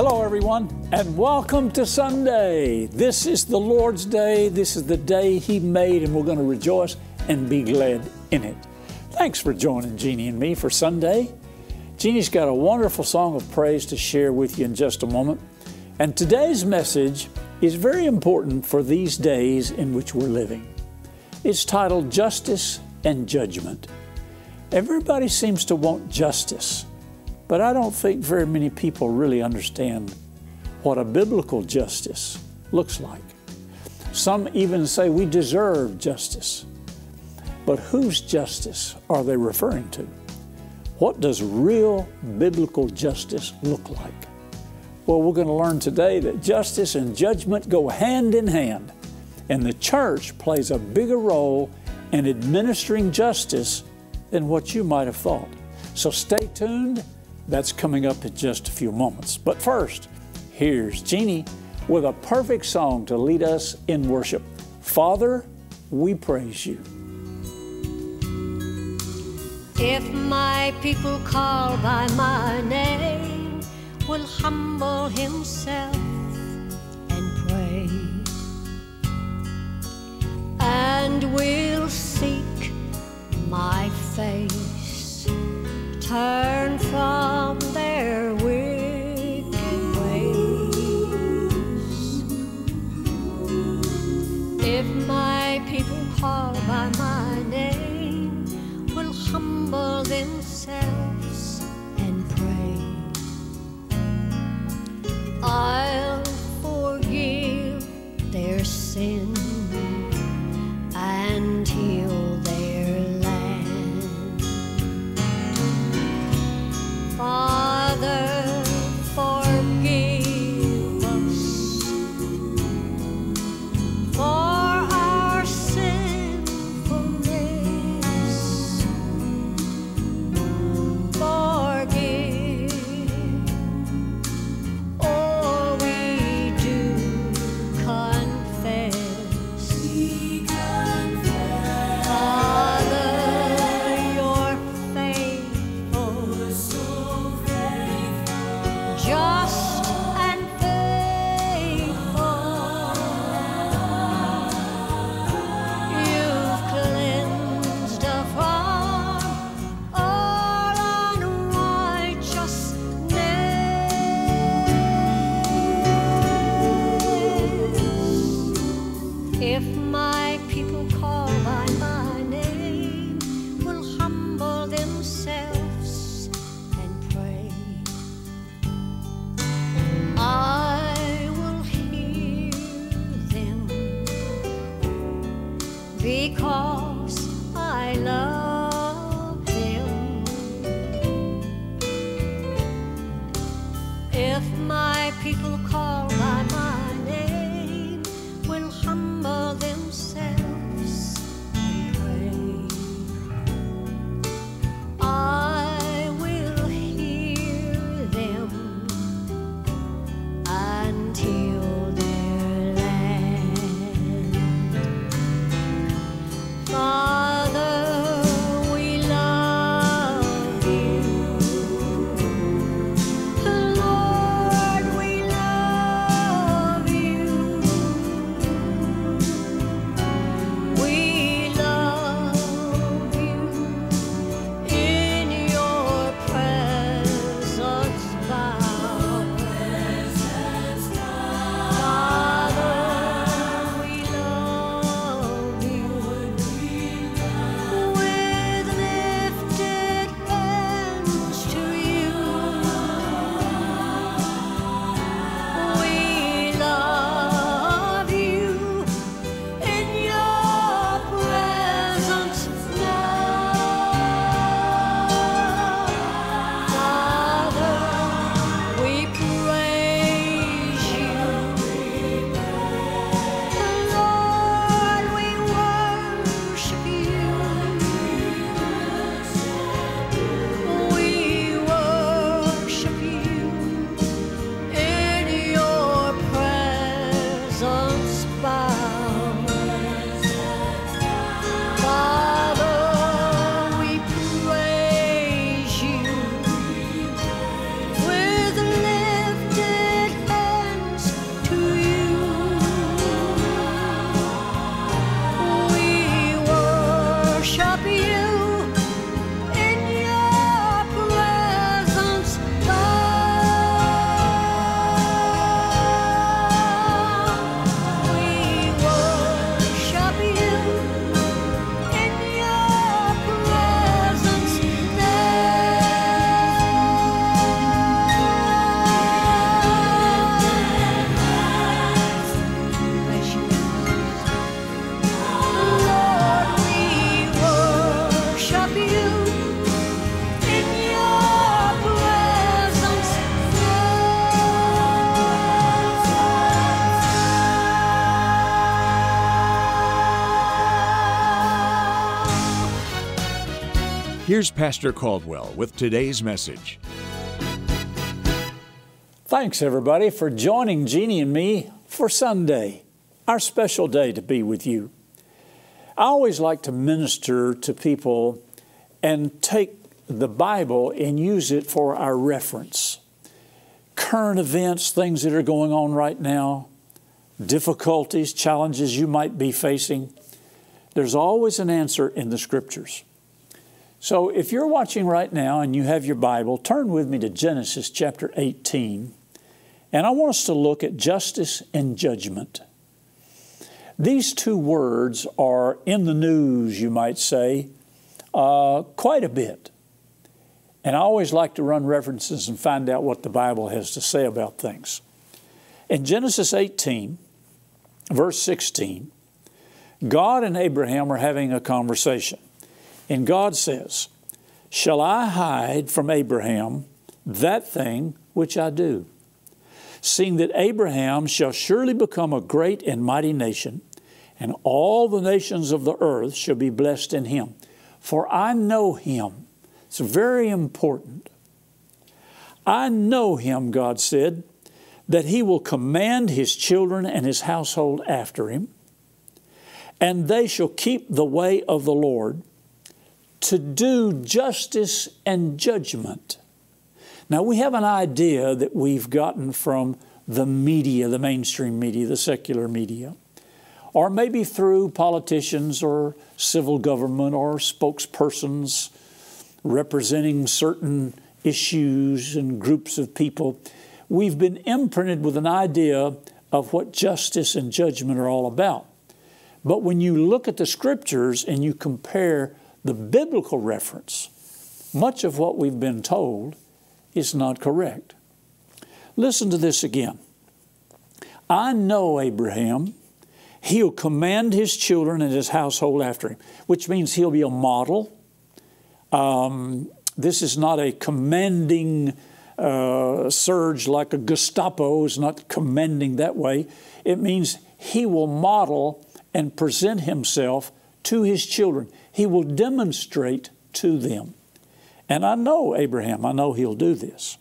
Hello, everyone, and welcome to Sunday. This is the Lord's Day. This is the day He made, and we're going to rejoice and be glad in it. Thanks for joining Jeannie and me for Sunday. Jeannie's got a wonderful song of praise to share with you in just a moment. And today's message is very important for these days in which we're living. It's titled Justice and Judgment. Everybody seems to want justice. But I don't think very many people really understand what a biblical justice looks like. Some even say we deserve justice. But whose justice are they referring to? What does real biblical justice look like? Well, we're going to learn today that justice and judgment go hand in hand, and the church plays a bigger role in administering justice than what you might have thought. So stay tuned that's coming up in just a few moments. But first, here's Jeannie with a perfect song to lead us in worship. Father, we praise you. If my people call by my name, will humble himself and pray, and will seek my face, turn from their wicked ways. If my Here's Pastor Caldwell with today's message. Thanks, everybody, for joining Jeannie and me for Sunday, our special day to be with you. I always like to minister to people and take the Bible and use it for our reference. Current events, things that are going on right now, difficulties, challenges you might be facing, there's always an answer in the Scriptures. So if you're watching right now and you have your Bible, turn with me to Genesis chapter 18. And I want us to look at justice and judgment. These two words are in the news, you might say, uh, quite a bit. And I always like to run references and find out what the Bible has to say about things. In Genesis 18, verse 16, God and Abraham are having a conversation. And God says, Shall I hide from Abraham that thing which I do? Seeing that Abraham shall surely become a great and mighty nation, and all the nations of the earth shall be blessed in him. For I know him. It's very important. I know him, God said, that he will command his children and his household after him, and they shall keep the way of the Lord to do justice and judgment. Now, we have an idea that we've gotten from the media, the mainstream media, the secular media, or maybe through politicians or civil government or spokespersons representing certain issues and groups of people. We've been imprinted with an idea of what justice and judgment are all about. But when you look at the scriptures and you compare the biblical reference, much of what we've been told is not correct. Listen to this again. I know Abraham. He'll command his children and his household after him, which means he'll be a model. Um, this is not a commanding uh, surge like a Gestapo is not commanding that way. It means he will model and present himself to his children. He will demonstrate to them. And I know Abraham, I know he'll do this.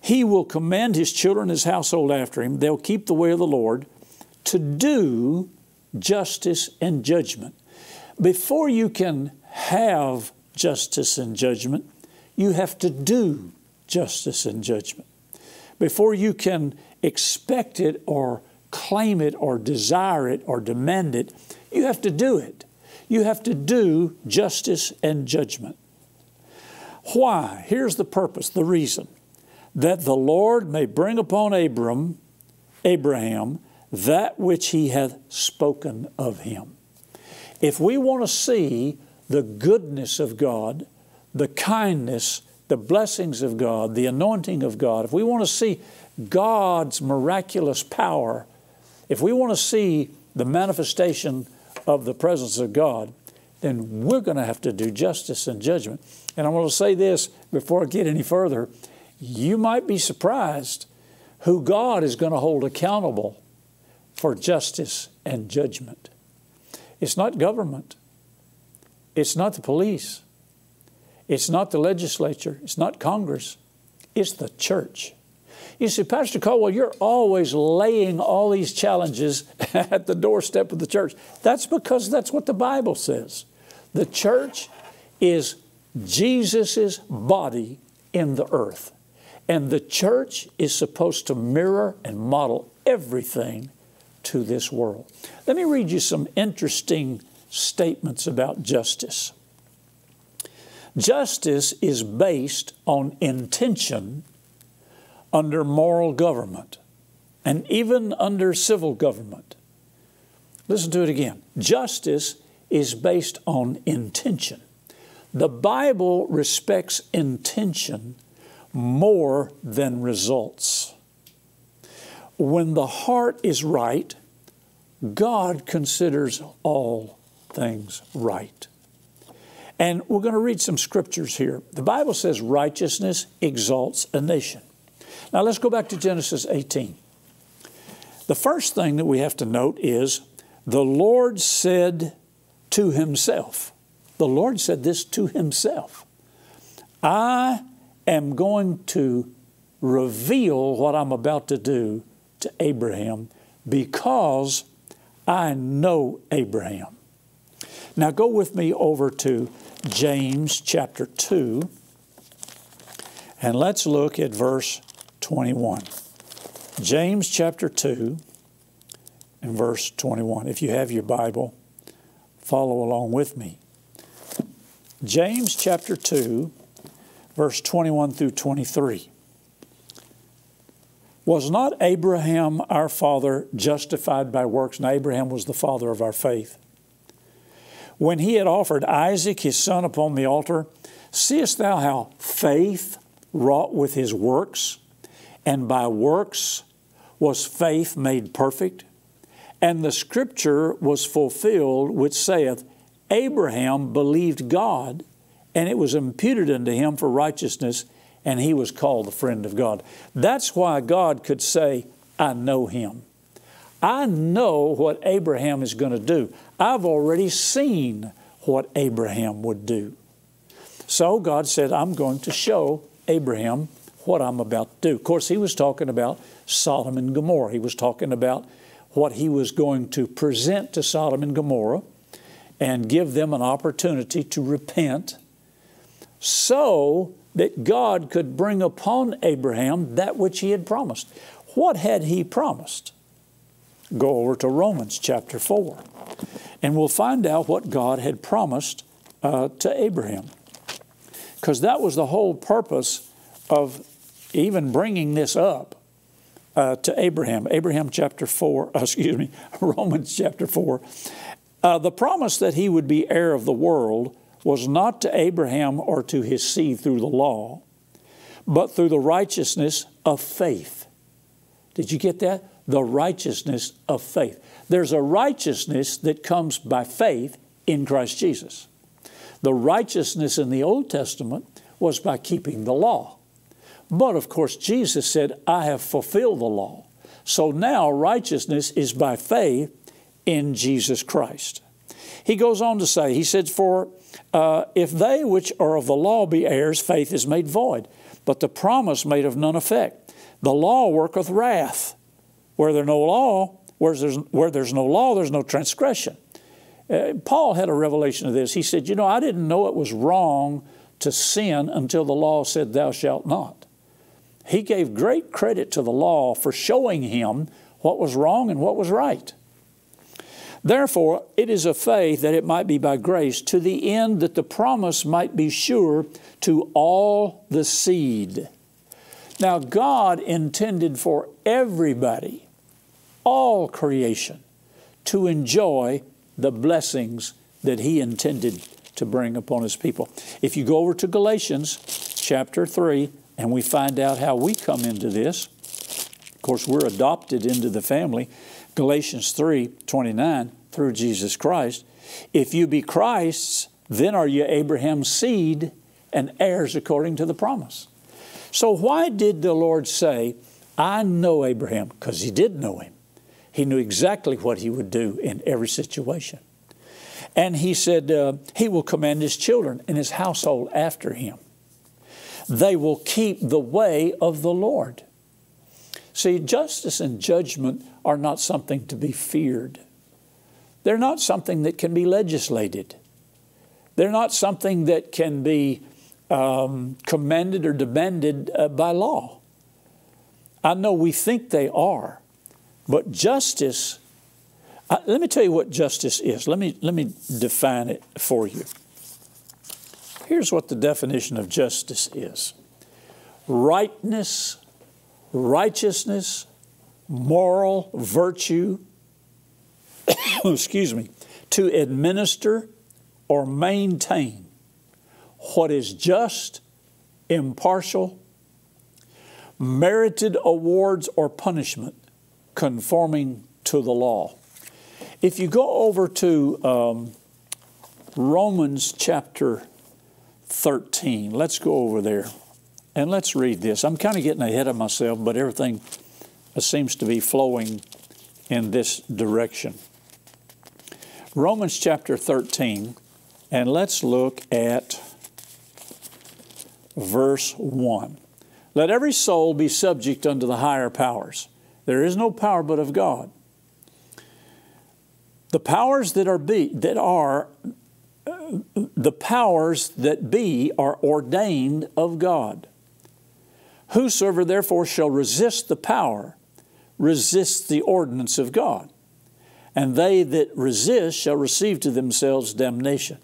He will command his children, his household after him. They'll keep the way of the Lord to do justice and judgment. Before you can have justice and judgment, you have to do justice and judgment. Before you can expect it or claim it or desire it or demand it, you have to do it. You have to do justice and judgment. Why? Here's the purpose, the reason that the Lord may bring upon Abram, Abraham, that which he hath spoken of him. If we want to see the goodness of God, the kindness, the blessings of God, the anointing of God, if we want to see God's miraculous power, if we want to see the manifestation of the presence of God, then we're going to have to do justice and judgment. And I want to say this before I get any further. You might be surprised who God is going to hold accountable for justice and judgment. It's not government. It's not the police. It's not the legislature. It's not Congress. It's the church. You see, Pastor Caldwell, you're always laying all these challenges at the doorstep of the church. That's because that's what the Bible says. The church is Jesus' body in the earth. And the church is supposed to mirror and model everything to this world. Let me read you some interesting statements about justice. Justice is based on intention under moral government and even under civil government. Listen to it again. Justice is based on intention. The Bible respects intention more than results. When the heart is right, God considers all things right. And we're going to read some scriptures here. The Bible says righteousness exalts a nation. Now let's go back to Genesis 18. The first thing that we have to note is the Lord said to himself, The Lord said this to himself I am going to reveal what I'm about to do to Abraham because I know Abraham. Now go with me over to James chapter 2 and let's look at verse 21. James chapter 2 and verse 21. If you have your Bible, follow along with me. James chapter 2, verse 21 through 23. Was not Abraham our father justified by works? Now, Abraham was the father of our faith. When he had offered Isaac his son upon the altar, seest thou how faith wrought with his works, and by works was faith made perfect? And the scripture was fulfilled, which saith, Abraham believed God, and it was imputed unto him for righteousness, and he was called the friend of God. That's why God could say, I know him. I know what Abraham is going to do. I've already seen what Abraham would do. So God said, I'm going to show Abraham what I'm about to do. Of course, he was talking about Sodom and Gomorrah. He was talking about what he was going to present to Sodom and Gomorrah and give them an opportunity to repent so that God could bring upon Abraham that which he had promised. What had he promised? Go over to Romans chapter 4, and we'll find out what God had promised uh, to Abraham. Because that was the whole purpose of even bringing this up uh, to Abraham. Abraham chapter 4, uh, excuse me, Romans chapter 4. Uh, the promise that he would be heir of the world was not to Abraham or to his seed through the law, but through the righteousness of faith. Did you get that? The righteousness of faith. There's a righteousness that comes by faith in Christ Jesus. The righteousness in the Old Testament was by keeping the law. But of course, Jesus said, I have fulfilled the law. So now righteousness is by faith in Jesus Christ. He goes on to say, He said, For uh, if they which are of the law be heirs, faith is made void, but the promise made of none effect. The law worketh wrath. Where there's no law, where there's, where there's no law, there's no transgression. Uh, Paul had a revelation of this. He said, You know, I didn't know it was wrong to sin until the law said, Thou shalt not. He gave great credit to the law for showing him what was wrong and what was right. Therefore, it is of faith that it might be by grace, to the end that the promise might be sure to all the seed. Now, God intended for everybody, all creation, to enjoy the blessings that He intended to bring upon His people. If you go over to Galatians chapter 3, and we find out how we come into this, of course, we're adopted into the family. Galatians 3 29, through Jesus Christ. If you be Christ's, then are you Abraham's seed and heirs according to the promise. So, why did the Lord say, I know Abraham? Because he did know him. He knew exactly what he would do in every situation. And he said, uh, He will command his children and his household after him. They will keep the way of the Lord. See, justice and judgment are not something to be feared. They're not something that can be legislated. They're not something that can be um, commanded or demanded uh, by law. I know we think they are, but justice, uh, let me tell you what justice is. Let me, let me define it for you. Here's what the definition of justice is rightness, righteousness, moral virtue, excuse me, to administer or maintain what is just, impartial, merited awards or punishment conforming to the law. If you go over to um, Romans chapter 13, let's go over there and let's read this. I'm kind of getting ahead of myself, but everything seems to be flowing in this direction. Romans chapter 13 And let's look at verse 1. Let every soul be subject unto the higher powers. There is no power but of God. The powers that are be that are the powers that be are ordained of God. Whosoever therefore shall resist the power resists the ordinance of God, and they that resist shall receive to themselves damnation.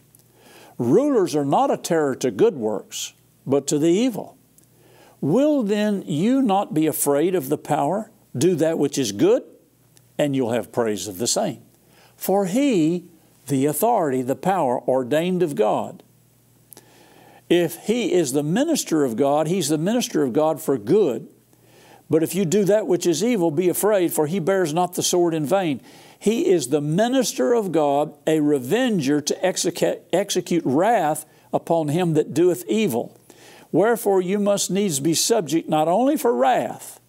Rulers are not a terror to good works, but to the evil. Will then you not be afraid of the power? Do that which is good, and you'll have praise of the same. For he, the authority, the power, ordained of God. If he is the minister of God, he's the minister of God for good. But if you do that which is evil, be afraid, for he bears not the sword in vain. He is the minister of God, a revenger to execute, execute wrath upon him that doeth evil. Wherefore you must needs be subject not only for wrath,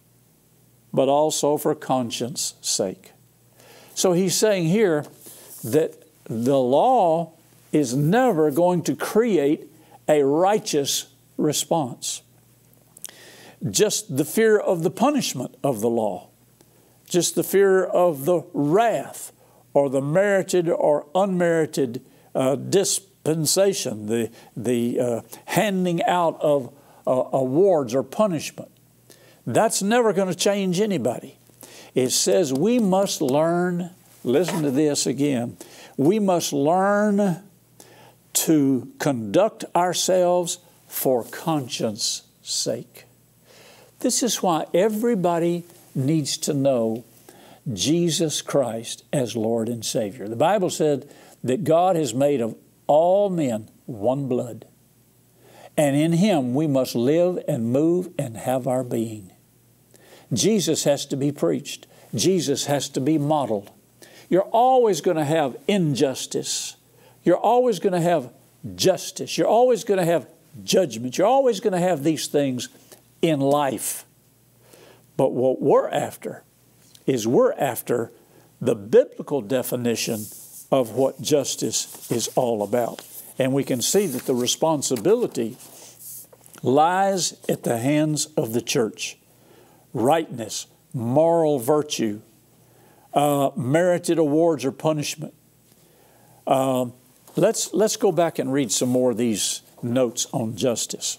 but also for conscience sake. So he's saying here that the law is never going to create a righteous response. Just the fear of the punishment of the law, just the fear of the wrath or the merited or unmerited uh, dispensation, the, the uh, handing out of uh, awards or punishment. That's never going to change anybody. It says we must learn, listen to this again, we must learn to conduct ourselves for conscience sake. This is why everybody needs to know Jesus Christ as Lord and Savior. The Bible said that God has made of all men one blood, and in Him we must live and move and have our being. Jesus has to be preached, Jesus has to be modeled. You're always going to have injustice. You're always going to have justice. You're always going to have judgment. You're always going to have these things in life. But what we're after is we're after the biblical definition of what justice is all about. And we can see that the responsibility lies at the hands of the church. Rightness, moral virtue, uh, merited awards or punishment. Uh, let's, let's go back and read some more of these notes on justice.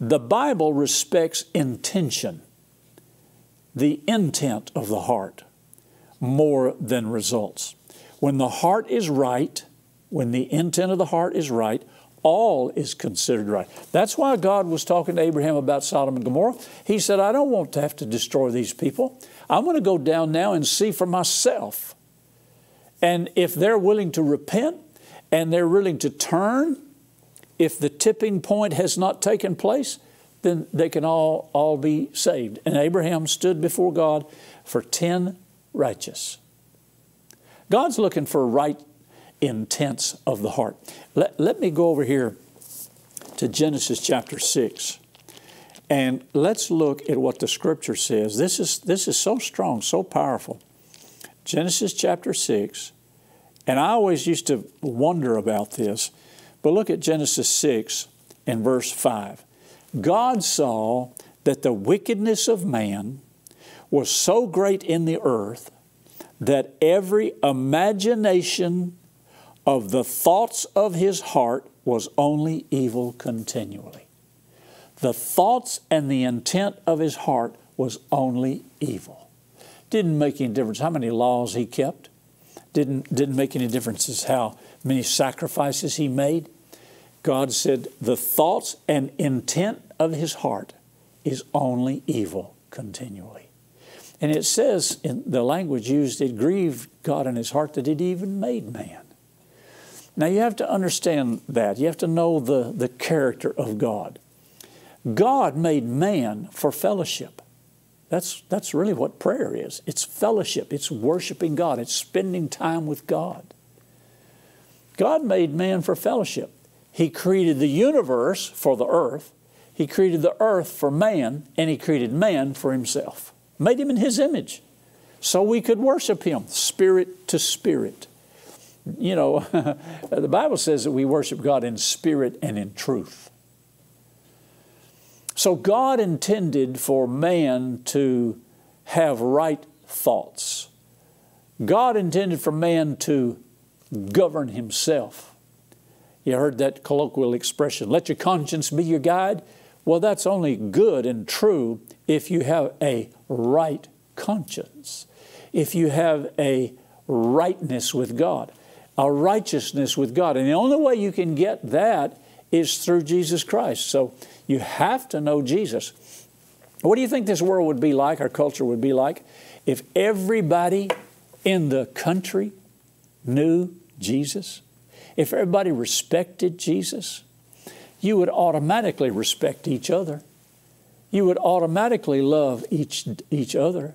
The Bible respects intention, the intent of the heart, more than results. When the heart is right, when the intent of the heart is right, all is considered right. That's why God was talking to Abraham about Sodom and Gomorrah. He said, I don't want to have to destroy these people. I'm going to go down now and see for myself. And if they're willing to repent and they're willing to turn, if the tipping point has not taken place, then they can all, all be saved. And Abraham stood before God for 10 righteous. God's looking for right intents of the heart. Let, let me go over here to Genesis chapter 6. And let's look at what the scripture says. This is, this is so strong, so powerful. Genesis chapter 6. And I always used to wonder about this, but look at Genesis 6 and verse 5. God saw that the wickedness of man was so great in the earth that every imagination of the thoughts of his heart was only evil continually. The thoughts and the intent of his heart was only evil. Didn't make any difference how many laws he kept. Didn't, didn't make any difference how many sacrifices he made. God said, the thoughts and intent of his heart is only evil continually. And it says in the language used, it grieved God in his heart that he'd even made man. Now you have to understand that. You have to know the, the character of God. God made man for fellowship. That's, that's really what prayer is. It's fellowship, it's worshiping God, it's spending time with God. God made man for fellowship. He created the universe for the earth, He created the earth for man, and He created man for Himself. Made him in His image so we could worship Him, spirit to spirit. You know, the Bible says that we worship God in spirit and in truth. So God intended for man to have right thoughts. God intended for man to govern himself. You heard that colloquial expression, let your conscience be your guide. Well, that's only good and true if you have a right conscience, if you have a rightness with God, a righteousness with God. And the only way you can get that is through Jesus Christ. So you have to know Jesus. What do you think this world would be like, our culture would be like, if everybody in the country knew Jesus? If everybody respected Jesus? You would automatically respect each other. You would automatically love each, each other.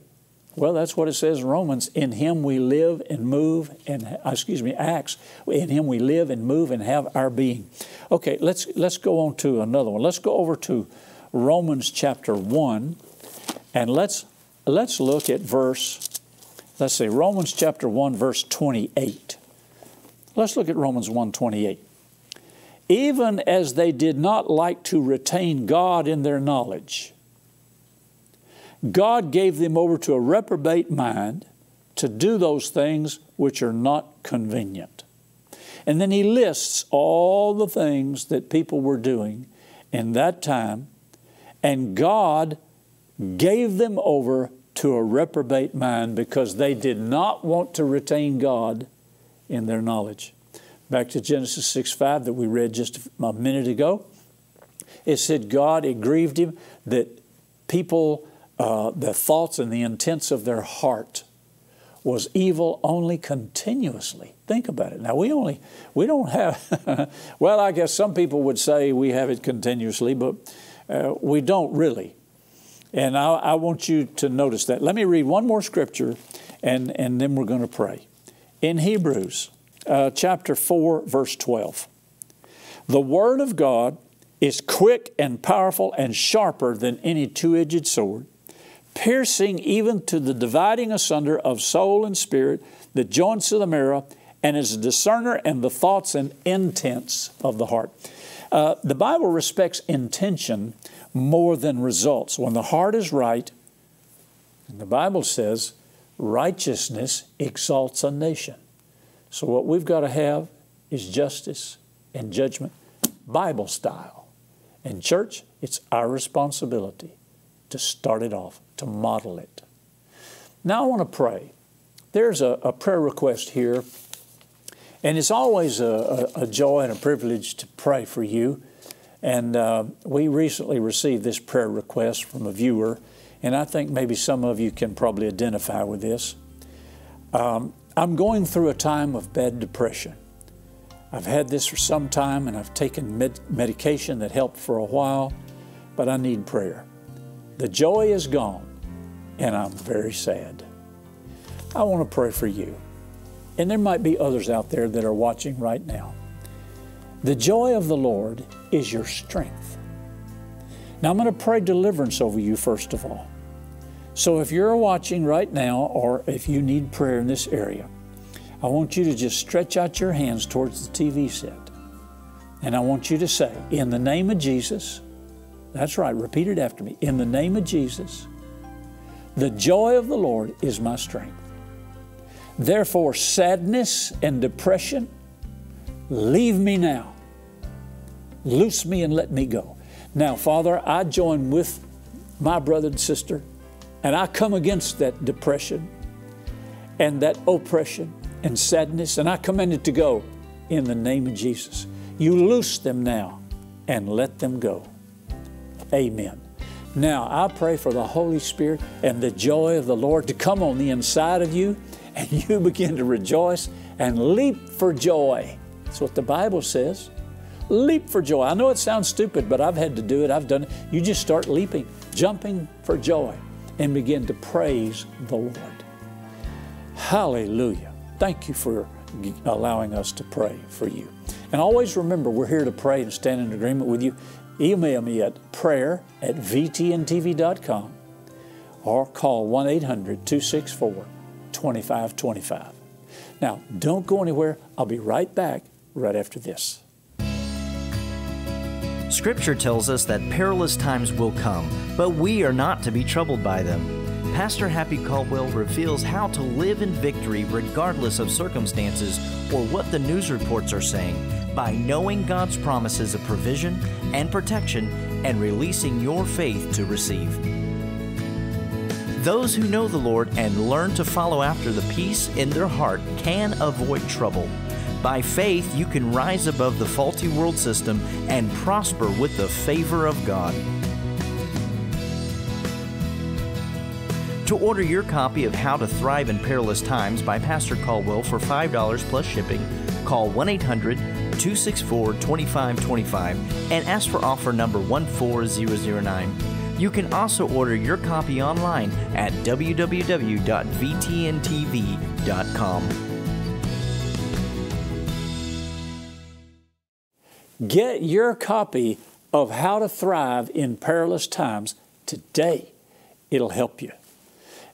Well, that's what it says in Romans. In Him we live and move and uh, excuse me, Acts. In Him we live and move and have our being. Okay, let's let's go on to another one. Let's go over to Romans chapter one, and let's let's look at verse. Let's see, Romans chapter one, verse twenty-eight. Let's look at Romans 1 28. Even as they did not like to retain God in their knowledge, God gave them over to a reprobate mind to do those things which are not convenient. And then he lists all the things that people were doing in that time, and God gave them over to a reprobate mind because they did not want to retain God in their knowledge. Back to Genesis 6 5 that we read just a minute ago. It said, God, it grieved him that people, uh, the thoughts and the intents of their heart was evil only continuously. Think about it. Now we only we don't have. well, I guess some people would say we have it continuously, but uh, we don't really. And I, I, want you to notice that. Let me read one more scripture, and and then we're going to pray. In Hebrews, uh, chapter four, verse twelve, the word of God is quick and powerful and sharper than any two-edged sword piercing even to the dividing asunder of soul and spirit, the joints of the marrow, and is a discerner and the thoughts and intents of the heart. Uh, the Bible respects intention more than results. When the heart is right, and the Bible says, righteousness exalts a nation. So, what we've got to have is justice and judgment, Bible style. And, church, it's our responsibility to start it off, to model it. Now I want to pray. There's a, a prayer request here, and it's always a, a, a, joy and a privilege to pray for you. And uh, we recently received this prayer request from a viewer, and I think maybe some of you can probably identify with this. Um, I'm going through a time of bad depression. I've had this for some time, and I've taken med- medication that helped for a while, but I need prayer. The joy is gone, and I'm very sad. I want to pray for you. And there might be others out there that are watching right now. The joy of the Lord is your strength. Now, I'm going to pray deliverance over you first of all. So, if you're watching right now, or if you need prayer in this area, I want you to just stretch out your hands towards the TV set. And I want you to say, In the name of Jesus, that's right, repeat it after me. In the name of Jesus, the joy of the Lord is my strength. Therefore, sadness and depression, leave me now. Loose me and let me go. Now, Father, I join with my brother and sister, and I come against that depression and that oppression and sadness, and I command it to go in the name of Jesus. You loose them now and let them go. Amen. Now, I pray for the Holy Spirit and the joy of the Lord to come on the inside of you, and you begin to rejoice and leap for joy. That's what the Bible says. Leap for joy. I know it sounds stupid, but I've had to do it. I've done it. You just start leaping, jumping for joy, and begin to praise the Lord. Hallelujah. Thank you for allowing us to pray for you. And always remember, we're here to pray and stand in agreement with you email me at prayer at vtntv.com or call 1 800 264 2525. Now, don't go anywhere. I'll be right back right after this. Scripture tells us that perilous times will come, but we are not to be troubled by them. Pastor Happy Caldwell reveals how to live in victory regardless of circumstances or what the news reports are saying by knowing God's promises of provision and protection and releasing your faith to receive. Those who know the Lord and learn to follow after the peace in their heart can avoid trouble. By faith, you can rise above the faulty world system and prosper with the favor of God. To order your copy of How to Thrive in Perilous Times by Pastor Caldwell for $5 plus shipping, call 1 800 264 2525 and ask for offer number 14009. You can also order your copy online at www.vtntv.com. Get your copy of How to Thrive in Perilous Times today. It'll help you.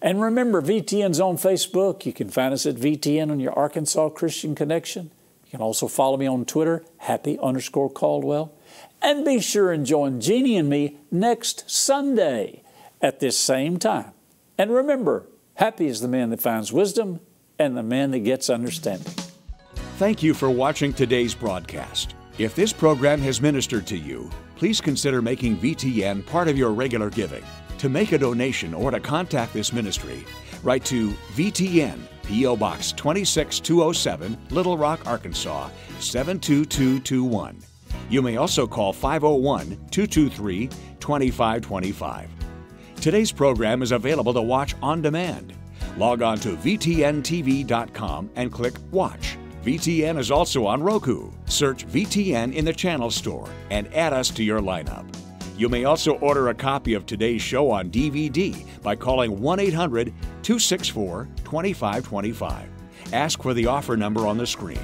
And remember, VTN's on Facebook. You can find us at VTN on your Arkansas Christian Connection. You can also follow me on Twitter, happy underscore Caldwell. And be sure and join Jeannie and me next Sunday at this same time. And remember, happy is the man that finds wisdom and the man that gets understanding. Thank you for watching today's broadcast. If this program has ministered to you, please consider making VTN part of your regular giving. To make a donation or to contact this ministry, write to VTN, P.O. Box 26207, Little Rock, Arkansas 72221. You may also call 501 223 2525. Today's program is available to watch on demand. Log on to VTNTV.com and click Watch. VTN is also on Roku. Search VTN in the channel store and add us to your lineup. You may also order a copy of today's show on DVD by calling 1 800 264 2525. Ask for the offer number on the screen.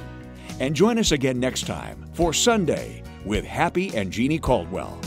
And join us again next time for Sunday with Happy and Jeannie Caldwell.